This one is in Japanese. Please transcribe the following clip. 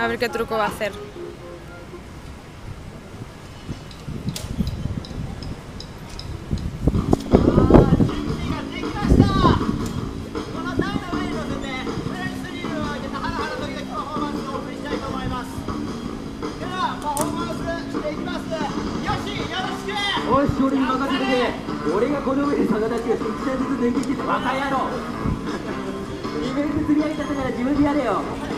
A ver qué truco va a hacer. 俺がこの上で逆てていってバカ野郎イベント釣り上げたから自分でやれよ